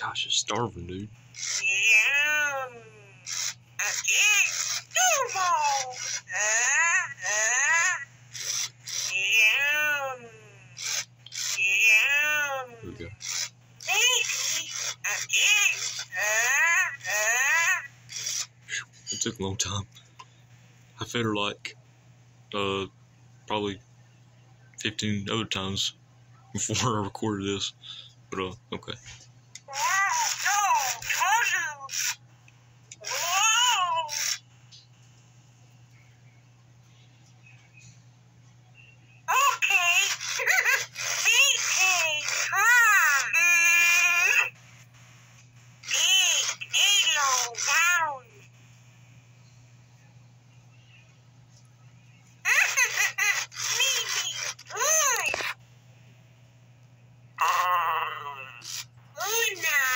Gosh, it's starving, dude. We go. It took a long time. I fed her like, uh, probably 15 other times before I recorded this. But, uh, okay. Luna.